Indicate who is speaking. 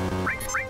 Speaker 1: Música